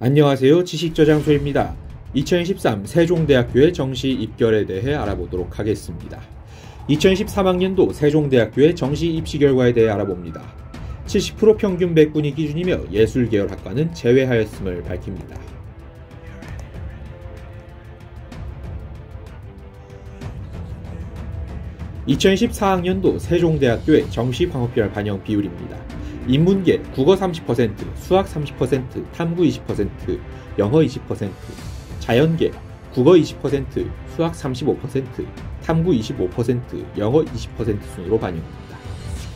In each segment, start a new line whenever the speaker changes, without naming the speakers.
안녕하세요. 지식저장소입니다. 2013 세종대학교의 정시 입결에 대해 알아보도록 하겠습니다. 2013학년도 세종대학교의 정시 입시 결과에 대해 알아봅니다. 70% 평균 백분위 기준이며 예술계열 학과는 제외하였음을 밝힙니다. (2014학년도) 세종대학교의 정시 광업별 반영 비율입니다. 인문계 국어 30%, 수학 30%, 탐구 20%, 영어 20%, 자연계 국어 20%, 수학 35%, 탐구 25%, 영어 20% 순으로 반영합니다.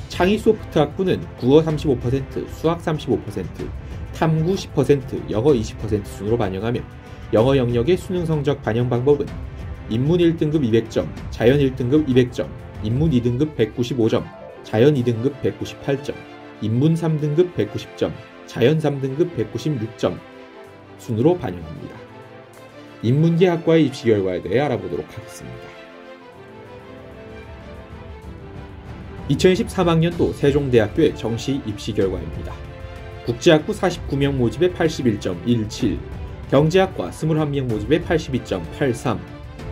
창의 소프트 학부는 국어 35%, 수학 35%, 탐구 10%, 영어 20% 순으로 반영하며 영어 영역의 수능 성적 반영 방법은 인문 1등급 200점, 자연 1등급 200점, 인문 2등급 195점, 자연 2등급 198점, 인문 3등급 190점, 자연 3등급 196점 순으로 반영합니다. 인문계 학과의 입시 결과에 대해 알아보도록 하겠습니다. 2013학년도 세종대학교의 정시 입시 결과입니다. 국제학부 49명 모집에 81.17, 경제학과 21명 모집에 82.83,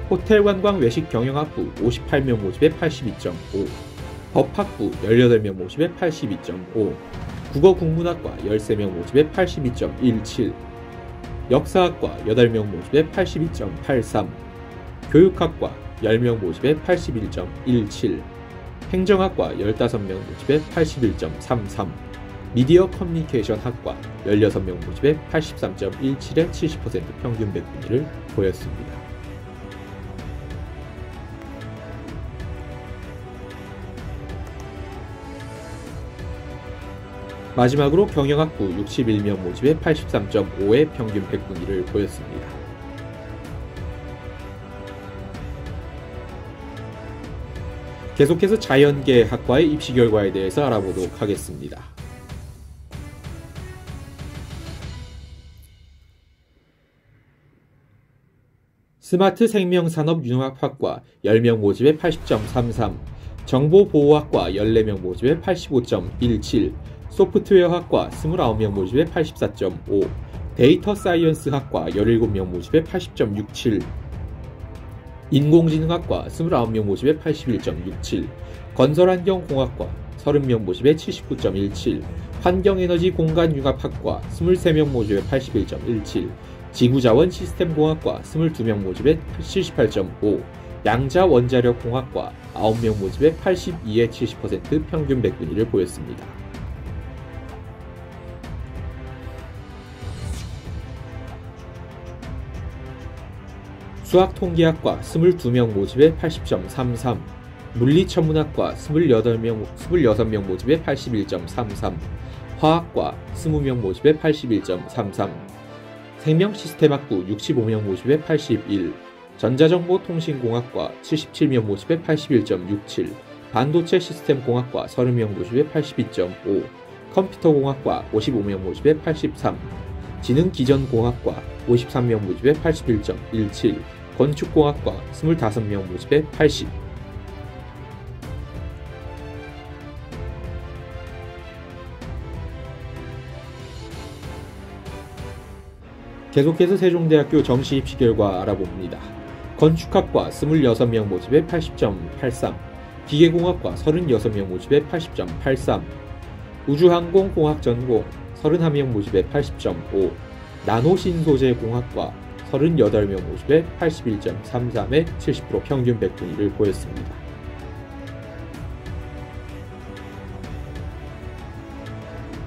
호텔관광 외식 경영학부 58명 모집에 82.5, 법학부 18명 모집에 82.5, 국어 국문학과 13명 모집에 82.17, 역사학과 8명 모집에 82.83, 교육학과 10명 모집에 81.17, 행정학과 15명 모집에 81.33, 미디어 커뮤니케이션 학과 16명 모집에 83.17의 70% 평균 백분위를 보였습니다. 마지막으로 경영학부 61명 모집에 83.5의 평균 백분위를 보였습니다. 계속해서 자연계 학과의 입시 결과에 대해서 알아보도록 하겠습니다. 스마트 생명산업 융합학과 10명 모집에 80.33, 정보보호학과 14명 모집에 85.17, 소프트웨어학과 29명 모집에 84.5, 데이터 사이언스학과 17명 모집에 80.67, 인공지능학과 29명 모집에 81.67, 건설환경공학과 30명 모집에 79.17, 환경에너지 공간융합학과 23명 모집에 81.17, 지구자원 시스템공학과 22명 모집에 78.5, 양자 원자력 공학과 9명 모집에 82의 70% 평균 백분위를 보였습니다. 수학 통계학과 22명 모집에 80.33, 물리천문학과 28명, 26명 모집에 81.33, 화학과 20명 모집에 81.33, 생명시스템학부 65명 모집에 81, 전자정보통신공학과 77명 모집에 81.67, 반도체 시스템공학과 30명 모집에 82.5, 컴퓨터공학과 55명 모집에 83, 지능기전공학과 53명 모집에 81.17, 건축공학과 25명 모집에 80 계속해서 세종대학교 정시 입시 결과 알아봅니다. 건축학과 26명 모집에 80.83, 기계공학과 36명 모집에 80.83, 우주항공공학 전공 31명 모집에 80.5, 나노신소재공학과 38명 모집에 81.33의 70% 평균 백분위를 보였습니다.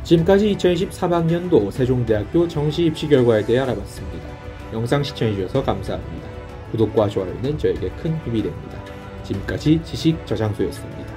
지금까지 2013학년도 세종대학교 정시 입시 결과에 대해 알아봤습니다. 영상 시청해주셔서 감사합니다. 구독과 좋아요는 저에게 큰 힘이 됩니다. 지금까지 지식 저장소였습니다.